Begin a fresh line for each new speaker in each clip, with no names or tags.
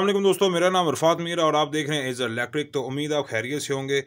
वालेकुम दोस्तों, मेरा नाम रफात मीर और आप देख रहे हैं एज इलेक्ट्रिक। तो उम्मीद आप खैरियत से होंगे।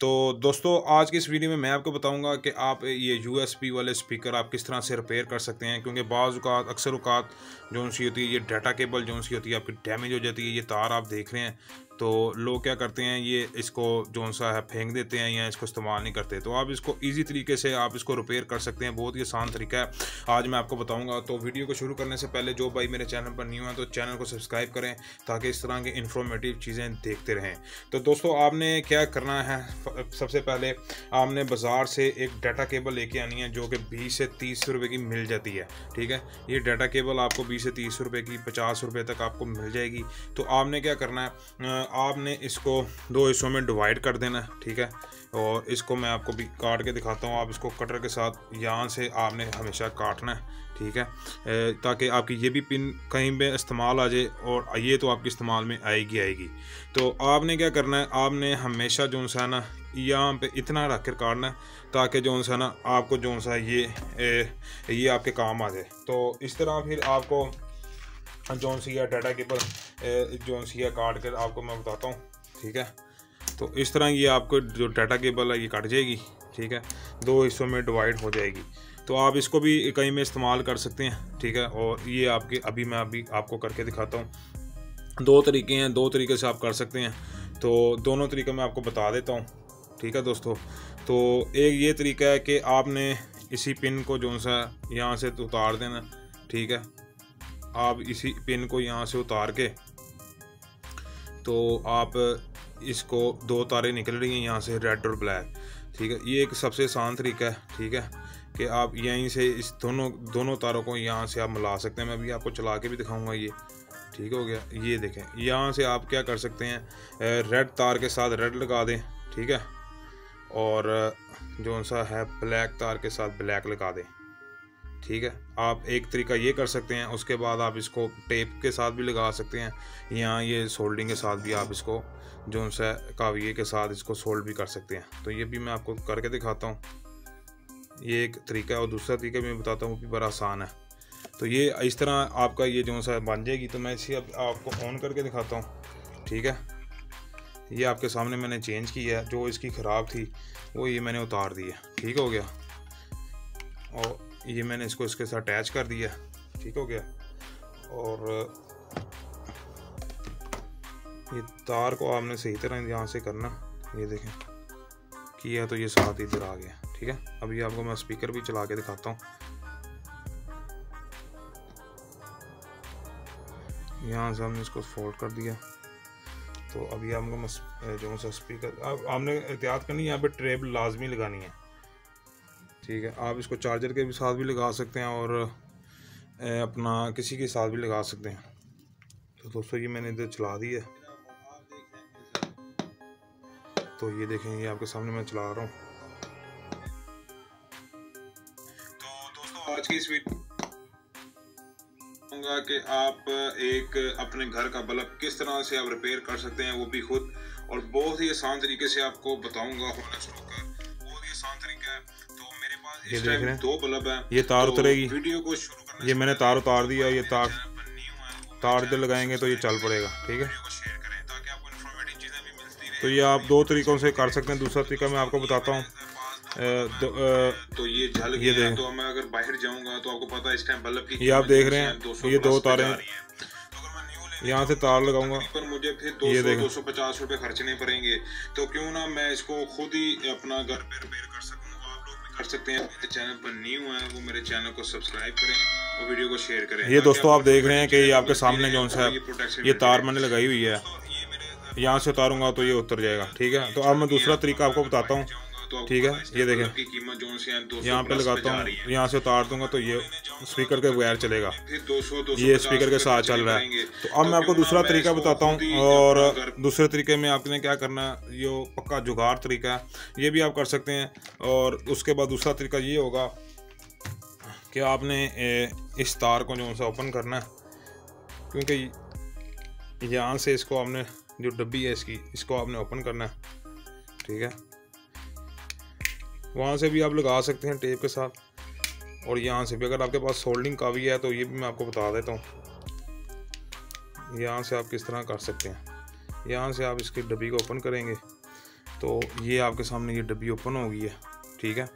तो दोस्तों, आज की इस वीडियो में मैं आपको बताऊँगा कि आप ये यूएसबी वाले स्पीकर आप किस तरह से रिपेयर कर सकते हैं, क्योंकि बाज़ अवत अक्सर अवत जो सी होती है, ये डाटा केबल जो सी होती है आपकी डैमेज हो जाती है, ये तार आप देख रहे हैं। तो लोग क्या करते हैं, ये इसको जो सा है फेंक देते हैं या इसको इस्तेमाल नहीं करते। तो आप इसको इजी तरीके से आप इसको रिपेयर कर सकते हैं, बहुत ही आसान तरीका है। आज मैं आपको बताऊँगा तो वीडियो को शुरू करने से पहले जो भाई मेरे चैनल पर न्यू है तो चैनल को सब्सक्राइब करें, ताकि इस तरह की इन्फॉर्मेटिव चीज़ें देखते रहें। तो दोस्तों, आपने क्या करना है? सबसे पहले आपने बाज़ार से एक डाटा केबल लेके आनी है, जो कि बीस से तीस रुपये की मिल जाती है, ठीक है? ये डाटा केबल आपको बीस से तीस रुपये की, पचास रुपये तक आपको मिल जाएगी। तो आपने क्या करना है? आपने इसको दो हिस्सों में डिवाइड कर देना है ठीक है? और इसको मैं आपको भी काट के दिखाता हूँ। आप इसको कटर के साथ यहाँ से आपने हमेशा काटना है, ठीक है? ताकि आपकी ये भी पिन कहीं पे इस्तेमाल आ जाए और ये तो आपकी इस्तेमाल में आएगी आएगी। तो आपने क्या करना है? आपने हमेशा जो सा ना यहाँ पे इतना रख कर काटना है ताकि जो सा ना आपको जो सा ये ए, ये आपके काम आ जाए। तो इस तरह फिर आपको zone C data cable zone C है काट कर आपको मैं बताता हूँ ठीक है? तो इस तरह ये आपको जो डाटा केबल है ये कट जाएगी ठीक है? दो हिस्सों में डिवाइड हो जाएगी। तो आप इसको भी कहीं में इस्तेमाल कर सकते हैं ठीक है? और ये आपके अभी मैं अभी आपको करके दिखाता हूँ। दो तरीके हैं दो तरीके से आप कर सकते हैं। तो दोनों तरीके मैं आपको बता देता हूँ। ठीक है दोस्तों? तो एक ये तरीका है कि आपने इसी पिन को जो सा यहाँ से उतार देना, ठीक है? आप इसी पिन को यहाँ से उतार के तो आप इसको दो तारे निकल रही हैं यहाँ से, रेड और ब्लैक, ठीक है? ये एक सबसे आसान तरीका है, ठीक है? कि आप यहीं से इस दोनों दोनों तारों को यहाँ से आप मिला सकते हैं। मैं अभी आपको चला के भी दिखाऊँगा ये, ठीक हो गया? ये देखें, यहाँ से आप क्या कर सकते हैं रेड तार के साथ रेड लगा दें, ठीक है? और जो सा है ब्लैक तार के साथ ब्लैक लगा दें। ठीक है? आप एक तरीका ये कर सकते हैं, उसके बाद आप इसको टेप के साथ भी लगा सकते हैं, या ये सोल्डिंग के साथ भी आप इसको, जो सा काविये के साथ इसको सोल्ड भी कर सकते हैं। तो ये भी मैं आपको करके दिखाता हूँ। ये एक तरीका है, और दूसरा तरीका भी मैं बताता हूँ, वो भी बड़ा आसान है। तो ये इस तरह आपका ये जो सा बन जाएगी तो मैं इसी अब आपको ऑन करके दिखाता हूँ। ठीक है? ये आपके सामने मैंने चेंज किया है, जो इसकी ख़राब थी, वो ये मैंने उतार दी है। ठीक हो गया? और ये मैंने इसको इसके साथ अटैच कर दिया ठीक हो गया? और ये तार को आपने सही तरह यहाँ से करना, ये देखें, किया तो ये साथ इधर आ गया। ठीक है? अभी आपको मैं स्पीकर भी चला के दिखाता हूँ। यहाँ से हमने इसको फोल्ड कर दिया। तो अभी आपको जो सा स्पीकर अब आपने एहतियात करनी है, यहाँ पे ट्रेब लाजमी लगानी है। ठीक है, आप इसको चार्जर के भी साथ भी लगा सकते हैं और अपना किसी के साथ भी लगा सकते हैं। तो दोस्तों, ये मैंने इधर चला दी है। तो ये देखें, ये आपके सामने मैं चला रहा हूँ। तो दोस्तों, आज की इस वीडियो कि आप एक अपने घर का बल्ब किस तरह से आप रिपेयर कर सकते हैं वो भी खुद और बहुत ही आसान तरीके से आपको बताऊँगा बहुत ही आसान तरीका है। ये देख रहे हैं। दो बल्ब है। ये तार तो उतरेगी। वीडियो को शुरू करने ये मैंने तार उतार दिया ये तार तार इधर लगाएँगे तो ये चल पड़ेगा ठीक है? तो ये आप दो तरीकों से कर सकते हैं। दूसरा तरीका मैं आपको बताता हूँ। तो तो ये जल ये देख। तो मैं अगर बाहर जाऊँगा तो आपको पता है इस टाइम बल्ब की ये आप देख रहे हैं ये दो तारे हैं। तो यहाँ से तार लगाऊँगा। पर मुझे फिर दो ये दो सौ पचास रुपए खर्चने पड़ेंगे। तो क्यों ना मैं इसको खुद ही अपना घर पे रिपेयर कर सकूँ? कर सकते हैं। मेरे चैनल पर न्यू है वो मेरे चैनल को सब्सक्राइब करें और वीडियो को शेयर करें। ये दोस्तों आप देख रहे हैं कि आपके सामने जो सा ये तार मैंने लगाई हुई है। यहाँ से उतारूँगा तो ये उतर जाएगा ठीक है? तो अब मैं दूसरा तरीका आपको बताता हूँ। तो ठीक है ये देखें यहाँ पे लगाता हूँ यहाँ से उतार दूँगा तो ये स्पीकर के बगैर चलेगा। ये स्पीकर के साथ चल रहा है। तो अब मैं आपको दूसरा तरीका बताता हूँ और दूसरे तरीके में आपने क्या करना है ये पक्का जुगाड़ तरीका है ये भी आप कर सकते हैं। और उसके बाद दूसरा तरीका ये होगा कि आपने इस तार को जो सा ओपन करना है क्योंकि यहाँ से इसको आपने जो डब्बी है इसकी इसको आपने ओपन करना है। ठीक है? वहाँ से भी आप लगा सकते हैं टेप के साथ। और यहाँ से भी अगर आपके पास सोल्डिंग का भी है तो ये भी मैं आपको बता देता हूँ। यहाँ से आप किस तरह कर सकते हैं। यहाँ से आप इसकी डब्बी को ओपन करेंगे तो ये आपके सामने ये डब्बी ओपन हो गई है, ठीक है?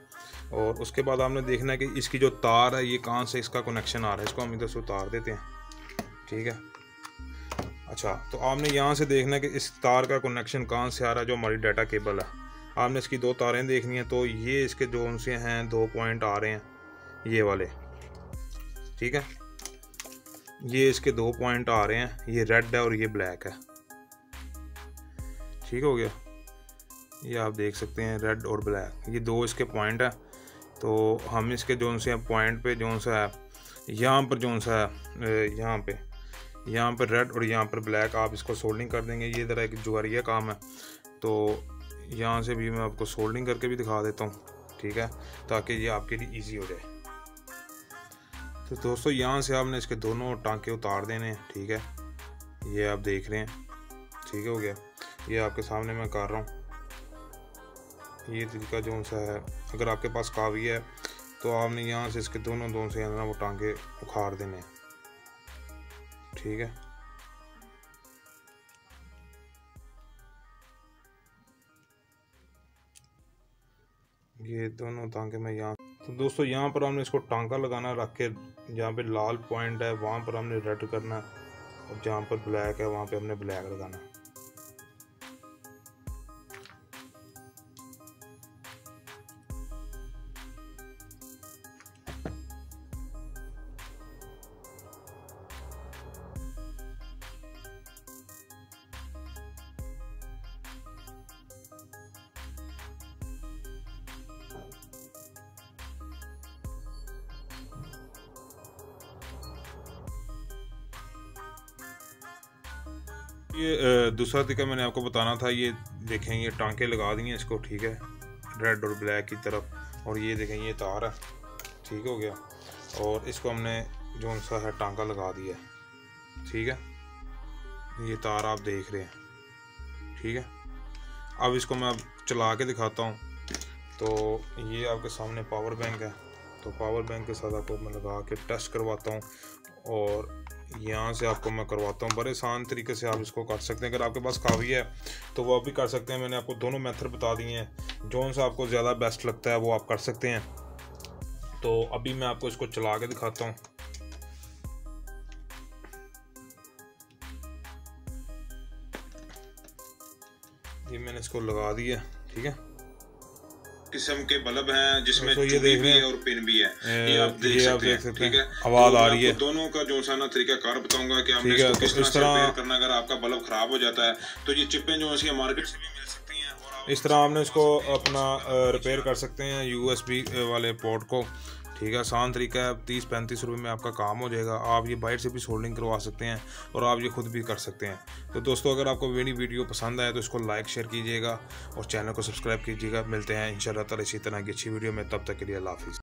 और उसके बाद आपने देखना है कि इसकी जो तार है, ये कहाँ से इसका कनेक्शन आ रहा है। इसको हम इधर से उतार देते हैं, ठीक है? अच्छा तो आपने यहाँ से देखना है कि इस तार का कनेक्शन कहाँ से आ रहा है, जो हमारी डाटा केबल है। आपने इसकी दो तारें देखनी है तो ये इसके जो उनसे हैं, दो पॉइंट आ रहे हैं, ये वाले। ठीक है? ये इसके दो पॉइंट आ रहे हैं, ये रेड है और ये ब्लैक है। ठीक हो गया? ये आप देख सकते हैं रेड और ब्लैक ये दो इसके पॉइंट है तो हम इसके जो से पॉइंट पे जो सा है, यहाँ पर जो सा है यहाँ पे। यहाँ पर रेड और यहाँ पर ब्लैक आप इसको सोल्डिंग कर देंगे। ये ज़रा एक जुगारिया काम है। तो यहाँ से भी मैं आपको सोल्डिंग करके भी दिखा देता हूँ, ठीक है? ताकि ये आपके लिए ईजी हो जाए। तो दोस्तों, यहाँ से आपने इसके दोनों टांके उतार देने हैं, ठीक है? ये आप देख रहे हैं, ठीक है गया? ये आपके सामने मैं कर रहा हूँ। ये तरीका जो सा है, अगर आपके पास कावी है तो आपने यहाँ से इसके दोनों दोनों से ना वो टांके उखाड़ देने हैं, ठीक है? ये दोनों टांके मैं यहाँ तो दोस्तों, यहाँ पर हमने इसको टांका लगाना रख के जहाँ पे लाल पॉइंट है, वहाँ पर हमने रेड करना और जहाँ पर ब्लैक है, वहाँ पे हमने ब्लैक लगाना ये दूसरा तरीका मैंने आपको बताना था, ये देखें, ये टांके लगा दिए इसको, ठीक है? रेड और ब्लैक की तरफ़, और ये देखें, ये तार है, ठीक हो गया? और इसको हमने जो सा है, टांका लगा दिया ठीक है? ये तार आप देख रहे हैं, ठीक है? अब इसको मैं अब चला के दिखाता हूँ। तो ये आपके सामने पावर बैंक है। तो पावर बैंक के साथ आपको मैं लगा के टेस्ट करवाता हूँ, और यहाँ से आपको मैं करवाता हूँ। बड़े आसान तरीके से आप इसको कर सकते हैं। अगर आपके पास काफ़ी है तो वो आप भी कर सकते हैं। मैंने आपको दोनों मेथड बता दिए हैं। जो सा आपको ज़्यादा बेस्ट लगता है, वो आप कर सकते हैं। तो अभी मैं आपको इसको चला के दिखाता हूँ। ये मैंने इसको लगा दिया, ठीक है?
किस्म के बल्ब हैं जिसमें
तो ये
भी है और पिन भी है।
ये आप देख ये सकते, हैं ठीक है। आवाज़
तो
आ रही है।
दोनों का जो सा ना तरीका कार बताऊँगा कि आपने इसको तो किस तरह से रिपेयर करना अगर आपका बल्ब खराब हो जाता है तो ये चिपें जो है मार्केट से भी मिल सकती हैं
इस तरह आपने इसको अपना रिपेयर कर सकते हैं यूएसबी वाले पोर्ट को। ठीक है, आसान तरीका है, तीस पैंतीस रुपये में आपका काम हो जाएगा। आप ये बाइट से भी सोल्डिंग करवा सकते हैं और आप ये खुद भी कर सकते हैं। तो दोस्तों, अगर आपको मेरी वीडियो पसंद आए तो इसको लाइक, शेयर कीजिएगा और चैनल को सब्सक्राइब कीजिएगा। मिलते हैं इन शाला इसी तरह की अच्छी वीडियो में। तब तक के लिए हाफिज़।